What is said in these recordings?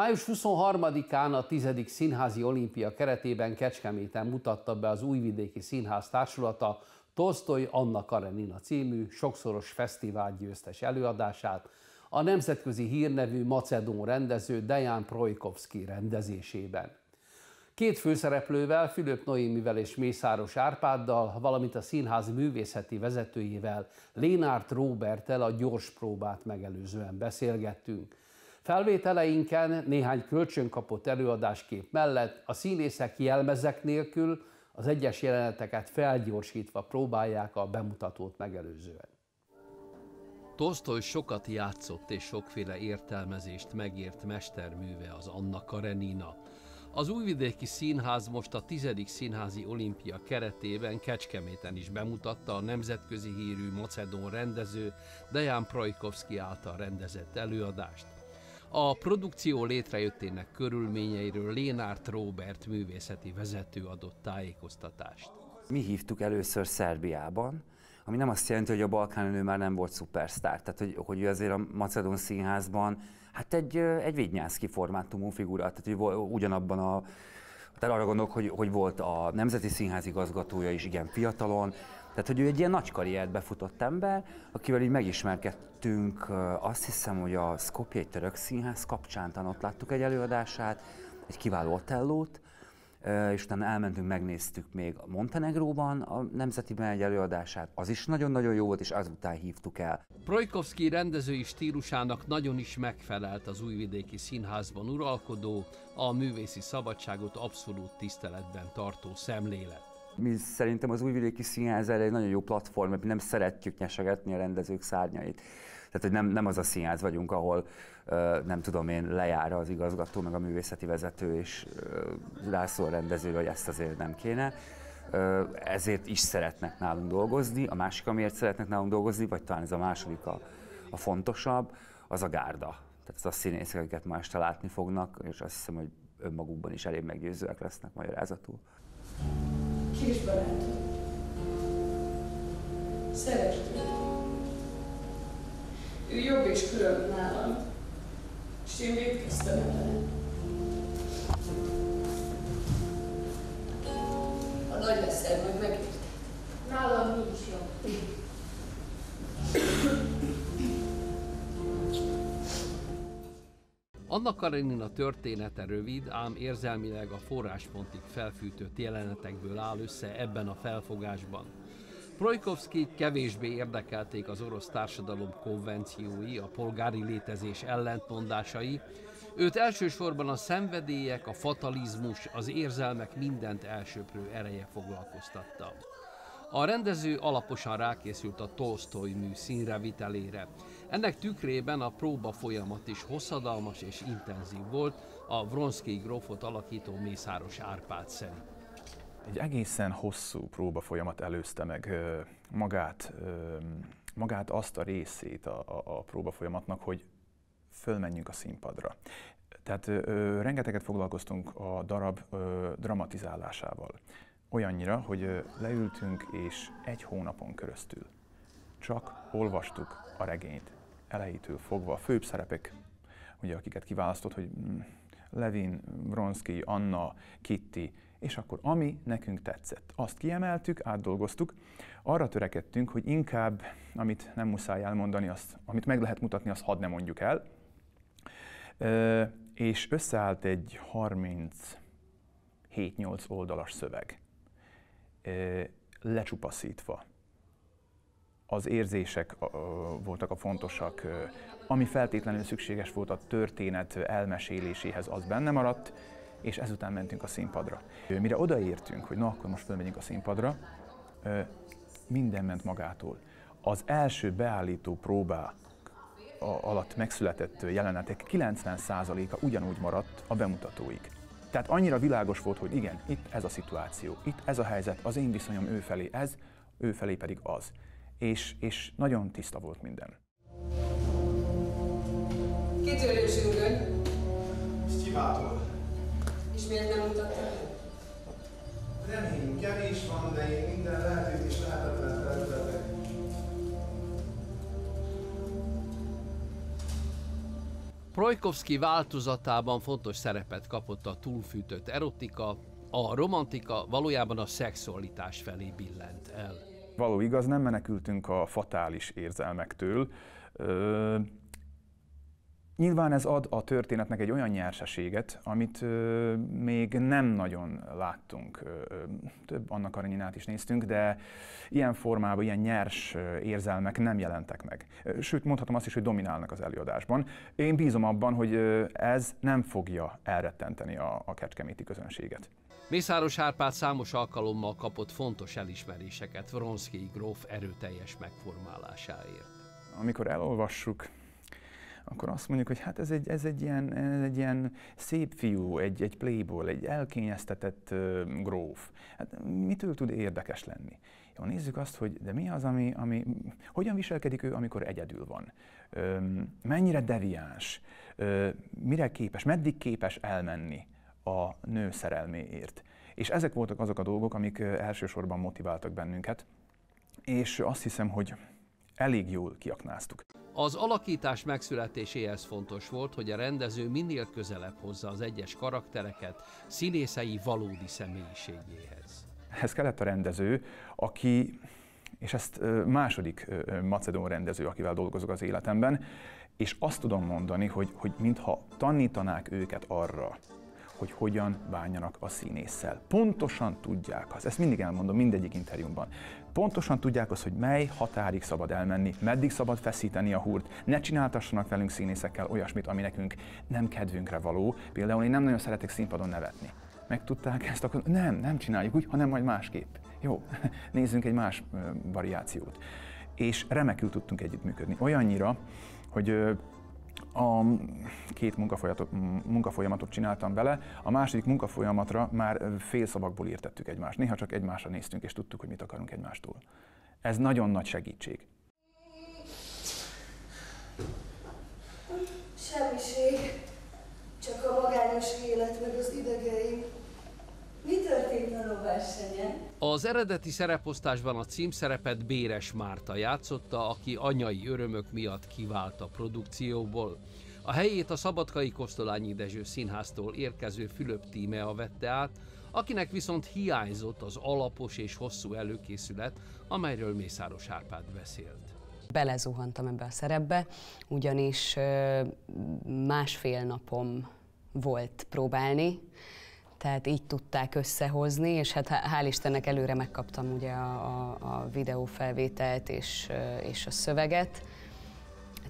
Május 23-án a 10. Színházi Olimpia keretében Kecskeméten mutatta be az Újvidéki Színház társulata Tolstoy Anna Karenina című sokszoros fesztiválgyőztes előadását a nemzetközi hírnevű macedón rendező Dejan Projkovski rendezésében. Két főszereplővel, Fülöp Noémivel és Mészáros Árpáddal, valamint a színház művészeti vezetőjével, Lénárt Róbertel a gyors próbát megelőzően beszélgettünk. Felvételeinken néhány kölcsönkapott előadáskép mellett a színészek jelmezek nélkül az egyes jeleneteket felgyorsítva próbálják a bemutatót megelőzően. Tolstoy sokat játszott és sokféle értelmezést megért mesterműve az Anna Karenina. Az Újvidéki Színház most a 10. Színházi Olimpia keretében Kecskeméten is bemutatta a nemzetközi hírű macedón rendező Dejan Projkovski által rendezett előadást. A produkció létrejöttének körülményeiről Lénárt Robert művészeti vezető adott tájékoztatást. Mi hívtuk először Szerbiában, ami nem azt jelenti, hogy a Balkán ő már nem volt szupersztár. Tehát, hogy, hogy azért a Macedon Színházban hát egy, egy Vidnyánszki formátumú figura, tehát hogy ugyanabban a tehát arra gondolok, hogy, hogy volt a Nemzeti Színház igazgatója is igen fiatalon, tehát, hogy ő egy ilyen nagy karriert befutott ember, akivel így megismerkedtünk, azt hiszem, hogy a Skopje egy török színház kapcsán ott láttuk egy előadását, egy kiváló otellót, és utána elmentünk, megnéztük még a Montenegróban a Nemzeti egy előadását, az is nagyon-nagyon jó volt, és azután hívtuk el. Projkovski rendezői stílusának nagyon is megfelelt az újvidéki színházban uralkodó, a művészi szabadságot abszolút tiszteletben tartó szemlélet. Mi szerintem az újvidéki színház erre egy nagyon jó platform, mert nem szeretjük nyesegetni a rendezők szárnyait. Tehát, hogy nem, nem az a színház vagyunk, ahol nem tudom én, lejár az igazgató, meg a művészeti vezető, és rászól a rendező, hogy ezt azért nem kéne. Ezért is szeretnek nálunk dolgozni. A másik, amiért szeretnek nálunk dolgozni, vagy talán ez a második a, a fontosabb, az a gárda. Tehát ez a színészek, akiket ma este látni fognak, és azt hiszem, hogy önmagukban is elég meggyőzőek lesznek magyarázatul. Kis barátom, szeretlek. Ő jobb és külön nálam, és én védkeztem ellene. A nagy leszel meg megért. Nálam nincs jobb. Anna Karenina története rövid, ám érzelmileg a forráspontig felfűtött jelenetekből áll össze ebben a felfogásban. Projkovski kevésbé érdekelték az orosz társadalom konvenciói, a polgári létezés ellentmondásai, őt elsősorban a szenvedélyek, a fatalizmus, az érzelmek mindent elsőprő ereje foglalkoztatta. A rendező alaposan rákészült a Tolstoy mű színrevitelére. Ennek tükrében a próba folyamat is hosszadalmas és intenzív volt, a Vronsky grófot alakító Mészáros Árpád szerint. Egy egészen hosszú próba folyamat előzte meg magát, magát azt a részét a, a, a próba folyamatnak, hogy fölmenjünk a színpadra. Tehát ö, rengeteget foglalkoztunk a darab ö, dramatizálásával. Olyannyira, hogy ö, leültünk és egy hónapon köröztül csak olvastuk a regényt, elejétől fogva. A főbb szerepek, ugye akiket kiválasztott, hogy mm, Levin, Vronsky, Anna, Kitty, és akkor ami nekünk tetszett, azt kiemeltük, átdolgoztuk, arra törekedtünk, hogy inkább, amit nem muszáj elmondani, azt, amit meg lehet mutatni, azt hadd ne mondjuk el, és összeállt egy 37-8 oldalas szöveg, lecsupaszítva. Az érzések voltak a fontosak, ami feltétlenül szükséges volt a történet elmeséléséhez, az benne maradt, és ezután mentünk a színpadra. Mire odaértünk, hogy na akkor most fölmegyünk a színpadra, minden ment magától. Az első beállító próbá alatt megszületett jelenetek 90%-a ugyanúgy maradt a bemutatóig. Tehát annyira világos volt, hogy igen, itt ez a szituáció, itt ez a helyzet, az én viszonyom ő felé ez, ő felé pedig az. És, és nagyon tiszta volt minden. Kitörésünkön. Stivától. És miért nem mutatta Nem kevés van, de én minden lehetőt és lehetetlen Projkovski változatában fontos szerepet kapott a túlfűtött erotika, a romantika valójában a szexualitás felé billent el. Való igaz, nem menekültünk a fatális érzelmektől. Ö, Nyilván ez ad a történetnek egy olyan nyerseséget, amit ö, még nem nagyon láttunk. Ö, több annak Kareninát is néztünk, de ilyen formában, ilyen nyers érzelmek nem jelentek meg. Sőt, mondhatom azt is, hogy dominálnak az előadásban. Én bízom abban, hogy ez nem fogja elrettenteni a, a kecskeméti közönséget. Mészáros Árpád számos alkalommal kapott fontos elismeréseket Vronszki gróf erőteljes megformálásáért. Amikor elolvassuk akkor azt mondjuk, hogy hát ez egy, ez egy, ilyen, ez egy ilyen szép fiú, egy, egy playboy, egy elkényeztetett uh, gróf. Hát mitől tud érdekes lenni? Jó, nézzük azt, hogy de mi az, ami, ami hogyan viselkedik ő, amikor egyedül van? Um, mennyire deviáns? Uh, mire képes? Meddig képes elmenni a nő szerelméért? És ezek voltak azok a dolgok, amik elsősorban motiváltak bennünket, és azt hiszem, hogy elég jól kiaknáztuk. Az alakítás megszületéséhez fontos volt, hogy a rendező minél közelebb hozza az egyes karaktereket színészei valódi személyiségéhez. Ez kellett a rendező, aki, és ezt második macedón rendező, akivel dolgozok az életemben, és azt tudom mondani, hogy, hogy mintha tanítanák őket arra, hogy hogyan bánjanak a színésszel. Pontosan tudják azt, ezt mindig elmondom mindegyik interjúmban. Pontosan tudják azt, hogy mely határig szabad elmenni, meddig szabad feszíteni a húrt. Ne csináltassanak velünk színészekkel olyasmit, ami nekünk nem kedvünkre való. Például én nem nagyon szeretek színpadon nevetni. Megtudták ezt, akkor nem, nem csináljuk úgy, hanem majd másképp. Jó, nézzünk egy más variációt. És remekül tudtunk együttműködni. Olyannyira, hogy a két munkafolyamatot, csináltam bele, a második munkafolyamatra már fél szavakból értettük egymást. Néha csak egymásra néztünk, és tudtuk, hogy mit akarunk egymástól. Ez nagyon nagy segítség. Semmiség. Csak a magányos élet, meg az idegeim. Mi történt a lóversenyen? Az eredeti szereposztásban a címszerepet Béres Márta játszotta, aki anyai örömök miatt kivált a produkcióból. A helyét a Szabadkai Kosztolányi Dezső Színháztól érkező Fülöp Tímea vette át, akinek viszont hiányzott az alapos és hosszú előkészület, amelyről Mészáros Árpád beszélt. Belezuhantam ebbe a szerepbe, ugyanis másfél napom volt próbálni, tehát így tudták összehozni, és hát hál' Istennek előre megkaptam ugye a, a, a videófelvételt és, és a szöveget,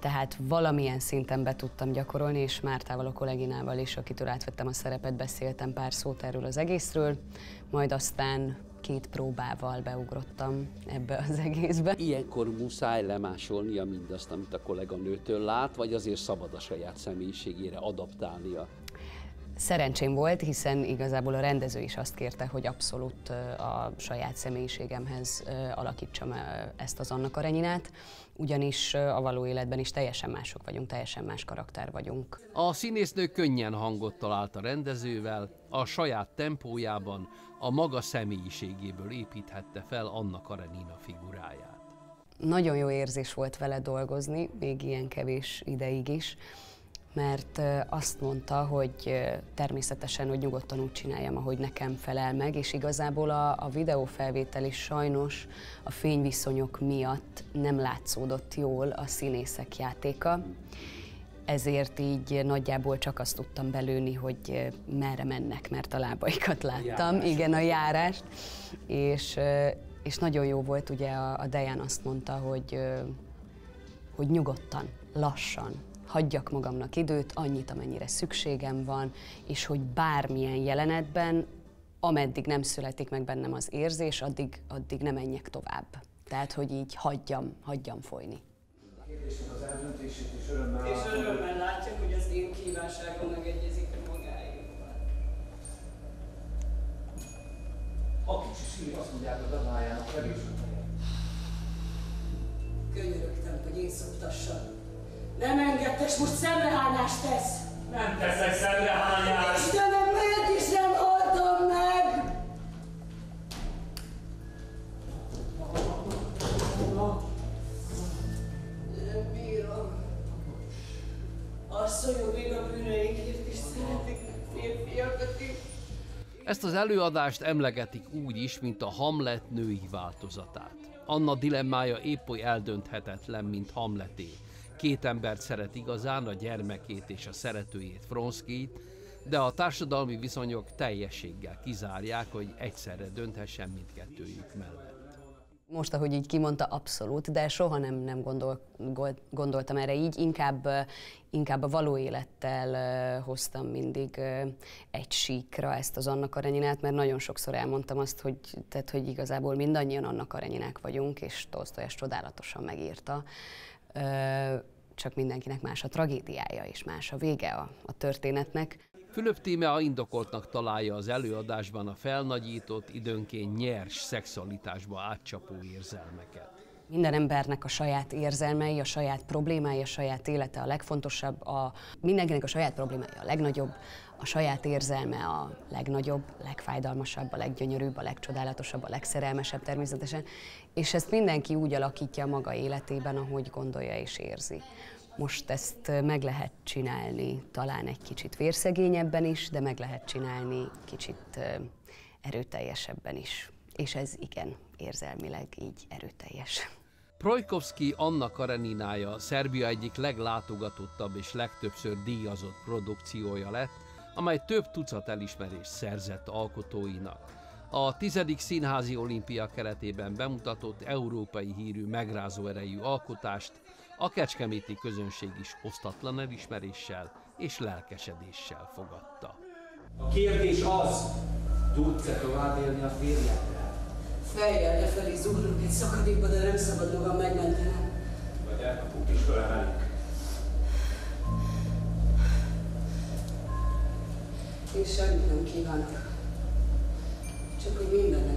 tehát valamilyen szinten be tudtam gyakorolni, és Mártával, a kolléginával is, akitől átvettem a szerepet, beszéltem pár szót erről az egészről, majd aztán két próbával beugrottam ebbe az egészbe. Ilyenkor muszáj lemásolnia mindazt, amit a kolléganőtől lát, vagy azért szabad a saját személyiségére adaptálnia? Szerencsém volt, hiszen igazából a rendező is azt kérte, hogy abszolút a saját személyiségemhez alakítsam ezt az Anna Karenyinát, ugyanis a való életben is teljesen mások vagyunk, teljesen más karakter vagyunk. A színésznő könnyen hangot talált a rendezővel, a saját tempójában, a maga személyiségéből építhette fel Anna Karenina figuráját. Nagyon jó érzés volt vele dolgozni, még ilyen kevés ideig is mert azt mondta, hogy természetesen, hogy nyugodtan úgy csináljam, ahogy nekem felel meg, és igazából a, a videófelvétel is sajnos a fényviszonyok miatt nem látszódott jól a színészek játéka, ezért így nagyjából csak azt tudtam belőni, hogy merre mennek, mert a lábaikat láttam, járás. igen, a járást, és, és nagyon jó volt, ugye a, a Dejan azt mondta, hogy, hogy nyugodtan, lassan, hagyjak magamnak időt, annyit, amennyire szükségem van, és hogy bármilyen jelenetben, ameddig nem születik meg bennem az érzés, addig, addig nem menjek tovább. Tehát, hogy így hagyjam, hagyjam folyni. az eldöntését és örömmel, és örömmel látjuk, hogy az én kívánságom megegyezik a magáéval. A kicsi sír azt mondják a damájának kevés. Könyörögtem, hogy én szoktassam. Nem engedte, és most szemrehányást tesz. Nem teszek szemrehányást. Istenem, miért is nem adom meg? Nem bírom. Asszonyok még a bűneikért is szeretik meg férfiakat is. Ezt az előadást emlegetik úgy is, mint a Hamlet női változatát. Anna dilemmája épp oly eldönthetetlen, mint Hamleté. Két embert szeret igazán, a gyermekét és a szeretőjét, Fronskit, de a társadalmi viszonyok teljességgel kizárják, hogy egyszerre dönthessen mindkettőjük mellett. Most, ahogy így kimondta, abszolút, de soha nem, nem gondol, gondoltam erre így, inkább, inkább a való élettel hoztam mindig egy síkra ezt az Anna Kareninát, mert nagyon sokszor elmondtam azt, hogy, tehát, hogy igazából mindannyian Anna Kareninák vagyunk, és Tolstoy ezt csodálatosan megírta csak mindenkinek más a tragédiája és más a vége a, a történetnek. Fülöp Tímea indokoltnak találja az előadásban a felnagyított, időnként nyers szexualitásba átcsapó érzelmeket. Minden embernek a saját érzelmei, a saját problémái, a saját élete a legfontosabb, a, mindenkinek a saját problémája a legnagyobb, a saját érzelme a legnagyobb, legfájdalmasabb, a leggyönyörűbb, a legcsodálatosabb, a legszerelmesebb természetesen, és ezt mindenki úgy alakítja maga életében, ahogy gondolja és érzi. Most ezt meg lehet csinálni talán egy kicsit vérszegényebben is, de meg lehet csinálni kicsit erőteljesebben is. És ez igen, érzelmileg így erőteljes. Projkovski Anna Kareninája Szerbia egyik leglátogatottabb és legtöbbször díjazott produkciója lett, amely több tucat elismerést szerzett alkotóinak. A tizedik színházi olimpia keretében bemutatott európai hírű megrázó erejű alkotást a kecskeméti közönség is osztatlan elismeréssel és lelkesedéssel fogadta. A kérdés az, tudsz-e tovább élni a férjeddel? fejjel lefelé zuhanok egy szakadékba, de nem szabad magam megmentenem. Vagy elkapunk is fölemelünk. Én semmit nem kívánok. Csak hogy minden